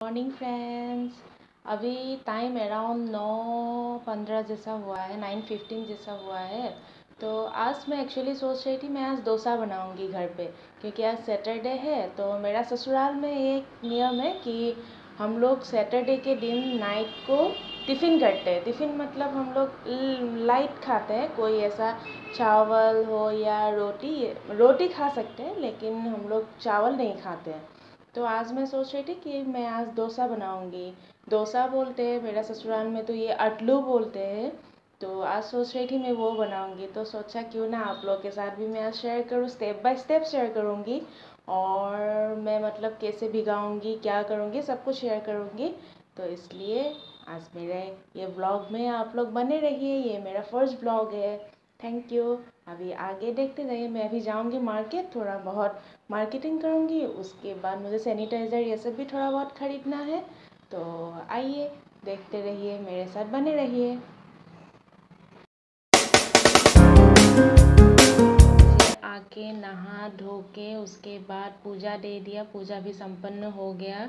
Morning friends अभी time around नौ पंद्रह जैसा हुआ है नाइन फिफ्टीन जैसा हुआ है। तो आज मैं एक्चुअली सोच रही थी मैं आज डोसा बनाऊँगी घर पे, क्योंकि आज सैटरडे है तो मेरा ससुराल में एक नियम है कि हम लोग सैटरडे के दिन नाइट को टिफ़िन करते हैं। टिफ़िन मतलब हम लोग लाइट खाते हैं, कोई ऐसा चावल हो या रोटी रोटी खा सकते हैं, लेकिन हम लोग चावल नहीं खाते हैं। तो आज मैं सोच रही थी कि मैं आज डोसा बनाऊँगी। डोसा बोलते हैं, मेरा ससुराल में तो ये अटलू बोलते हैं। तो आज सोच रही थी मैं वो बनाऊँगी। तो सोचा क्यों ना आप लोग के साथ भी मैं आज शेयर करूँ स्टेप बाय स्टेप शेयर करूँगी। और मैं मतलब कैसे भिगाऊँगी, क्या करूँगी, सब कुछ शेयर करूँगी। तो इसलिए आज मेरे ये ब्लॉग में आप लोग बने रहिए। ये मेरा फ़र्स्ट ब्लॉग है। थैंक यू अभी आगे देखते जाइए, मैं अभी जाऊँगी मार्केट थोड़ा बहुत मार्केटिंग करूँगी, उसके बाद मुझे सैनिटाइज़र ये सब भी थोड़ा बहुत ख़रीदना है। तो आइए, देखते रहिए, मेरे साथ बने रहिए। आके नहा धो के उसके बाद पूजा दे दिया, पूजा भी संपन्न हो गया।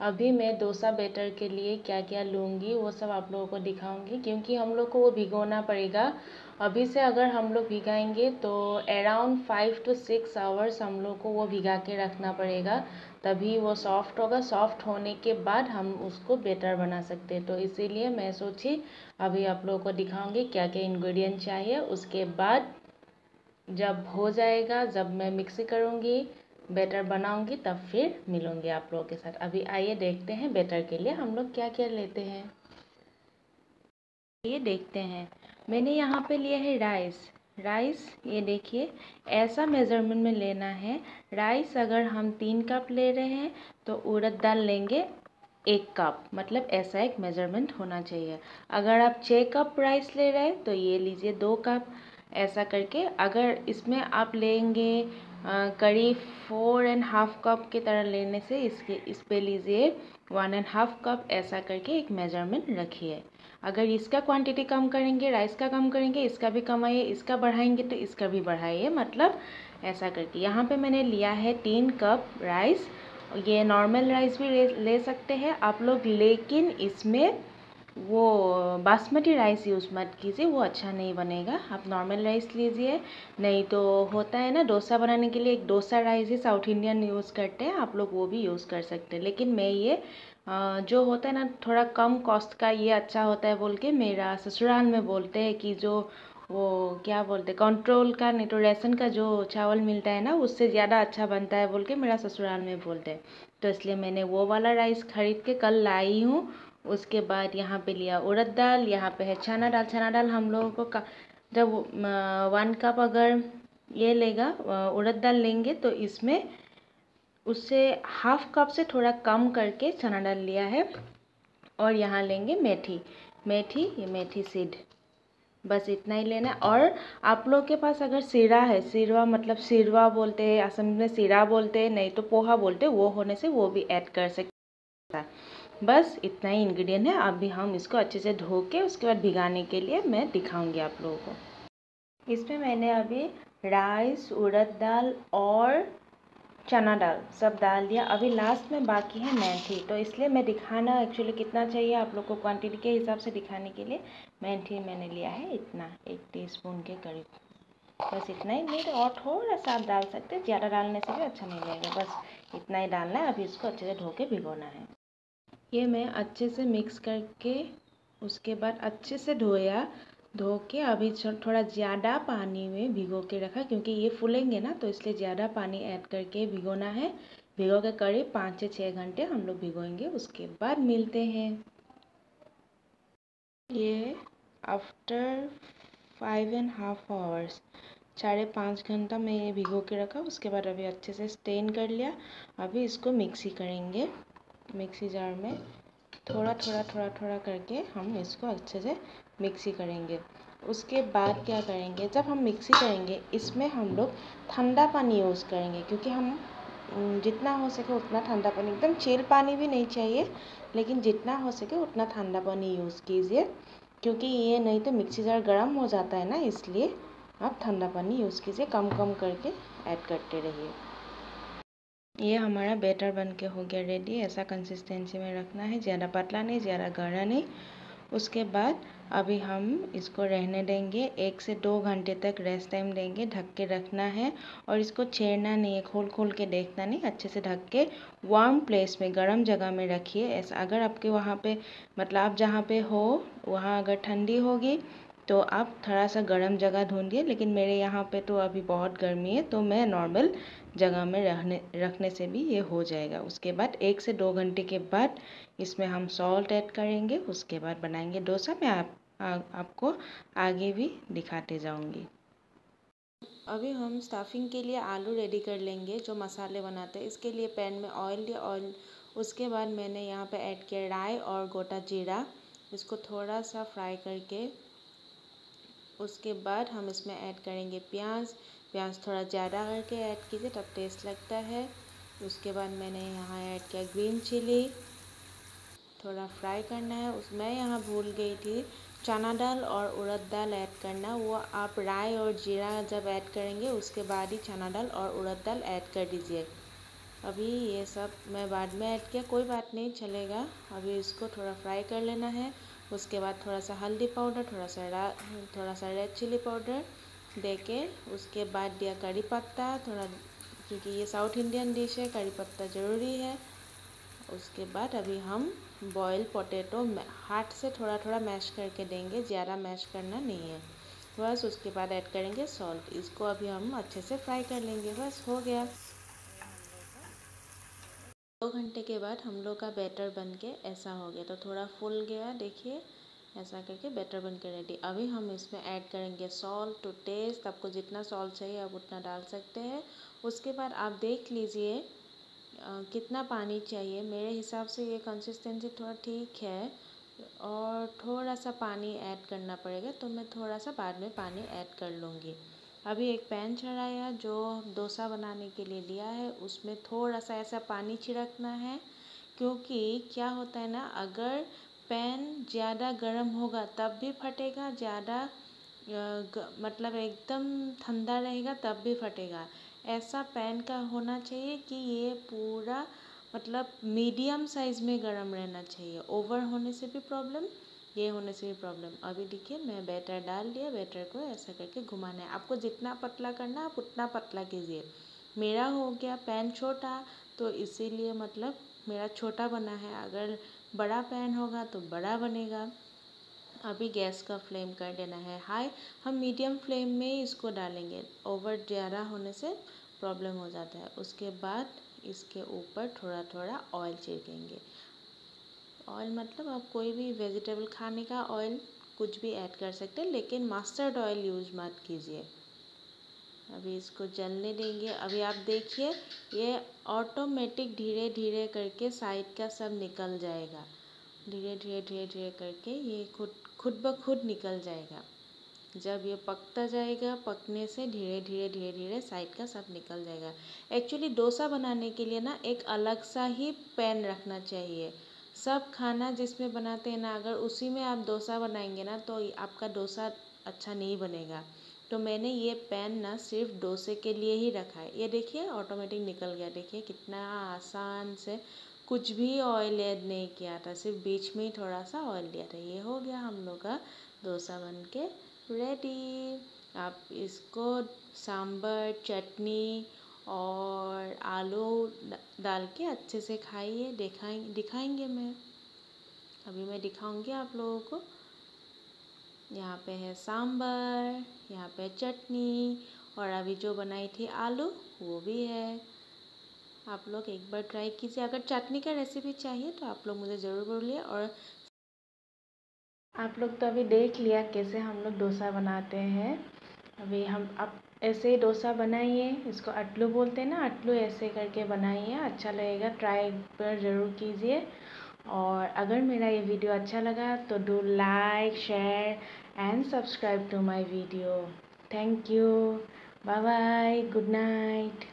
अभी मैं डोसा बैटर के लिए क्या क्या लूँगी, वो सब आप लोगों को दिखाऊँगी, क्योंकि हम लोग को वो भिगोना पड़ेगा। अभी से अगर हम लोग भिगाएँगे तो around five to six hours हम लोग को वो भिगा के रखना पड़ेगा। तभी वो सॉफ्ट होगा। सॉफ्ट होने के बाद हम उसको बेटर बना सकते हैं। तो इसीलिए मैं सोची, अभी आप लोगों को दिखाऊँगी क्या क्या इंग्रेडिएंट चाहिए। उसके बाद जब हो जाएगा, जब मैं मिक्सी करूँगी बेटर बनाऊँगी, तब फिर मिलूँगी आप लोगों के साथ। अभी आइए देखते हैं बेटर के लिए हम लोग क्या क्या लेते हैं। ये देखते हैं। मैंने यहाँ पे लिया है राइस राइस ये देखिए, ऐसा मेज़रमेंट में लेना है। राइस अगर हम तीन कप ले रहे हैं तो उड़द दाल लेंगे एक कप मतलब ऐसा एक मेज़रमेंट होना चाहिए। अगर आप छः कप राइस ले रहे हैं तो ये लीजिए दो कप ऐसा करके अगर इसमें आप लेंगे करीब फोर एंड हाफ़ कप की तरह लेने से इसके इस पे लीजिए वन एंड हाफ़ कप ऐसा करके एक मेज़रमेंट रखिए। अगर इसका क्वांटिटी कम करेंगे राइस का कम करेंगे इसका भी कमाइए इसका बढ़ाएँगे तो इसका भी बढ़ाइए मतलब ऐसा करके। यहाँ पे मैंने लिया है तीन कप राइस ये नॉर्मल राइस भी ले, ले सकते हैं आप लोग लेकिन इसमें वो बासमती राइस यूज़ मत कीजिए, वो अच्छा नहीं बनेगा। आप नॉर्मल राइस लीजिए, नहीं तो होता है ना, डोसा बनाने के लिए एक डोसा राइस ही साउथ इंडियन यूज़ करते हैं, आप लोग वो भी यूज़ कर सकते हैं। लेकिन मैं ये जो होता है ना, थोड़ा कम कॉस्ट का ये अच्छा होता है बोल के, मेरा ससुराल में बोलते हैं कि जो वो, क्या बोलते कंट्रोल का नहीं तो रेशन का जो चावल मिलता है ना, उससे ज़्यादा अच्छा बनता है बोल के मेरा ससुराल में बोलते हैं। तो इसलिए मैंने वो वाला राइस खरीद के कल लाई हूँ उसके बाद यहाँ पे लिया उड़द दाल, यहाँ पे है चना दाल। चना दाल हम लोगों को का जब वन कप अगर ये लेगा उड़द दाल लेंगे तो इसमें उससे हाफ़ कप से थोड़ा कम करके चना डाल लिया है और यहाँ लेंगे मेथी। मेथी, ये मेथी सीड बस इतना ही लेना और आप लोग के पास अगर सिरा है, सिरवा मतलब सिरवा बोलते हैं, असम में सिरा बोलते हैं, नहीं तो पोहा बोलते हैं, वो होने से वो भी ऐड कर सकते हैं। बस इतना ही इंग्रेडिएंट है। अभी हम इसको अच्छे से धो के उसके बाद भिगाने के लिए मैं दिखाऊँगी आप लोगों को। इसमें मैंने अभी राइस उड़द दाल और चना दाल सब डाल दिया। अभी लास्ट में बाकी है मेथी। तो इसलिए मैं दिखाना एक्चुअली कितना चाहिए आप लोग को क्वांटिटी के हिसाब से दिखाने के लिए। मेथी मैंने लिया है इतना, एक टीस्पून के करीब। बस इतना ही। नहीं तो और थोड़ा सा आप डाल सकते हैं। ज़्यादा डालने से भी अच्छा नहीं लगेगा बस इतना ही डालना है। अभी इसको अच्छे से धो के भिगोना है। ये मैं अच्छे से मिक्स करके उसके बाद अच्छे से धोया धो के अभी थोड़ा ज़्यादा पानी में भिगो के रखा क्योंकि ये फूलेंगे ना तो इसलिए ज़्यादा पानी ऐड करके भिगोना है। भिगो के करीब पाँच से छः घंटे हम लोग भिगोएँगे, उसके बाद मिलते हैं। ये after five and half hours साढ़े पाँच घंटा मैं ये भिगो के रखा, उसके बाद अभी अच्छे से स्टेन कर लिया, अभी इसको मिक्सी करेंगे। मिक्सी जार में थोड़ा थोड़ा थोड़ा थोड़ा करके हम इसको अच्छे से मिक्सी करेंगे। उसके बाद क्या करेंगे? जब हम मिक्सी करेंगे, इसमें हम लोग ठंडा पानी यूज़ करेंगे, क्योंकि हम जितना हो सके उतना ठंडा पानी, एकदम चिल पानी भी नहीं चाहिए, लेकिन जितना हो सके उतना ठंडा पानी यूज़ कीजिए, क्योंकि ये नहीं तो मिक्सी जार गर्म हो जाता है ना, इसलिए आप ठंडा पानी यूज़ कीजिए, कम कम करके ऐड करते रहिए। ये हमारा बैटर बन के हो गया रेडी ऐसा कंसिस्टेंसी में रखना है, ज़्यादा पतला नहीं, ज़्यादा गाढ़ा नहीं। उसके बाद अभी हम इसको रहने देंगे, एक से दो घंटे तक रेस्ट टाइम देंगे, ढक के रखना है और इसको छेड़ना नहीं है, खोल खोल के देखना नहीं, अच्छे से ढक के वार्म प्लेस में, गर्म जगह में रखिए। ऐसा अगर आपके वहाँ पे मतलब आप जहाँ पे हो, वहाँ अगर ठंडी होगी तो आप थोड़ा सा गर्म जगह ढूंढिए लेकिन मेरे यहाँ पे तो अभी बहुत गर्मी है तो मैं नॉर्मल जगह में रहने रखने से भी ये हो जाएगा। उसके बाद एक से दो घंटे के बाद इसमें हम सॉल्ट ऐड करेंगे उसके बाद बनाएँगे डोसा। मैं आप आ, आपको आगे भी दिखाते जाऊँगी। अभी हम स्टफिंग के लिए आलू रेडी कर लेंगे जो मसाले बनाते हैं। इसके लिए पैन में ऑयल लिया ऑयल उसके बाद मैंने यहाँ पे ऐड किया राई और गोटा जीरा। इसको थोड़ा सा फ्राई करके उसके बाद हम इसमें ऐड करेंगे प्याज। प्याज थोड़ा ज़्यादा करके ऐड कीजिए, तब टेस्ट लगता है। उसके बाद मैंने यहाँ ऐड किया ग्रीन चिली थोड़ा फ्राई करना है। उस, मैं यहाँ भूल गई थी। चना दाल और उड़द दाल ऐड करना। वो आप राई और जीरा जब ऐड करेंगे, उसके बाद ही चना दाल और उड़द दाल ऐड कर दीजिए। अभी ये सब मैं बाद में ऐड किया, कोई बात नहीं, चलेगा। अभी इसको थोड़ा फ्राई कर लेना है। उसके बाद थोड़ा सा हल्दी पाउडर थोड़ा सा थोड़ा सा रेड चिली पाउडर दे के उसके बाद दिया करी पत्ता, थोड़ा, क्योंकि ये साउथ इंडियन डिश है, करी पत्ता ज़रूरी है। उसके बाद अभी हम बॉयल पोटैटो हाथ से थोड़ा थोड़ा मैश करके देंगे, ज़्यादा मैश करना नहीं है। बस उसके बाद ऐड करेंगे सॉल्ट इसको अभी हम अच्छे से फ्राई कर लेंगे, बस हो गया। दो घंटे के बाद हम लोग का बैटर बन के ऐसा हो गया। तो थोड़ा फुल गया, देखिए, ऐसा करके बैटर बन के रेडी अभी हम इसमें ऐड करेंगे सॉल्ट टू टेस्ट आपको जितना सॉल्ट चाहिए, आप उतना डाल सकते हैं। उसके बाद आप देख लीजिए कितना पानी चाहिए। मेरे हिसाब से ये कंसिस्टेंसी थोड़ा ठीक है और थोड़ा सा पानी ऐड करना पड़ेगा तो मैं थोड़ा सा बाद में पानी ऐड कर लूँगी। अभी एक पैन चढ़ाया जो डोसा बनाने के लिए लिया है, उसमें थोड़ा सा ऐसा पानी छिड़कना है, क्योंकि क्या होता है ना, अगर पैन ज़्यादा गर्म होगा तब भी फटेगा, ज़्यादा मतलब एकदम ठंडा रहेगा तब भी फटेगा। ऐसा पैन का होना चाहिए कि ये पूरा मतलब मीडियम साइज़ में गर्म रहना चाहिए। ओवर होने से भी प्रॉब्लम ये होने से प्रॉब्लम अभी देखिए, मैं बैटर डाल दिया, बैटर को ऐसा करके घुमाना है। आपको जितना पतला करना है, आप उतना पतला कीजिए। मेरा हो गया पैन छोटा तो इसीलिए मतलब मेरा छोटा बना है। अगर बड़ा पैन होगा तो बड़ा बनेगा। अभी गैस का फ्लेम कर देना है। हाई हम मीडियम फ्लेम में इसको डालेंगे। ओवर ज़्यादा होने से प्रॉब्लम हो जाता है। उसके बाद इसके ऊपर थोड़ा थोड़ा ऑयल छिड़केंगे। ऑयल मतलब आप कोई भी वेजिटेबल खाने का ऑयल कुछ भी ऐड कर सकते हैं, लेकिन मस्टर्ड ऑयल यूज़ मत कीजिए। अभी इसको जलने देंगे। अभी आप देखिए, ये ऑटोमेटिक धीरे धीरे करके साइड का सब निकल जाएगा। धीरे धीरे धीरे धीरे करके ये खुद खुद ब खुद निकल जाएगा। जब ये पकता जाएगा, पकने से धीरे धीरे धीरे धीरे साइड का सब निकल जाएगा। एक्चुअली डोसा बनाने के लिए ना एक अलग सा ही पैन रखना चाहिए। सब खाना जिसमें बनाते हैं ना, अगर उसी में आप डोसा बनाएँगे ना तो आपका डोसा अच्छा नहीं बनेगा। तो मैंने ये पैन ना सिर्फ़ डोसे के लिए ही रखा है। ये देखिए, ऑटोमेटिक निकल गया। देखिए, कितना आसान से कुछ भी ऑयल ऐड नहीं किया था। सिर्फ़ बीच में ही थोड़ा सा ऑयल दिया था। ये हो गया हम लोग का डोसा बन के रेडी आप इसको सांभर, चटनी और आलू डाल के अच्छे से खाइए दिखाएँगे दिखाएँगे मैं। अभी मैं दिखाऊँगी आप लोगों को। यहाँ पे है सांबर यहाँ पे चटनी और अभी जो बनाई थी आलू, वो भी है। आप लोग एक बार ट्राई कीजिए। अगर चटनी का रेसिपी चाहिए तो आप लोग मुझे ज़रूर बोलिए और आप लोग तो अभी देख लिया कैसे हम लोग डोसा बनाते हैं। अभी हम, अब ऐसे ही डोसा बनाइए, इसको अटलू बोलते हैं ना, अटलू ऐसे करके बनाइए अच्छा लगेगा, ट्राई पर ज़रूर कीजिए। और अगर मेरा ये वीडियो अच्छा लगा तो do like, share and subscribe to my video. Thank you. Bye bye. Good night.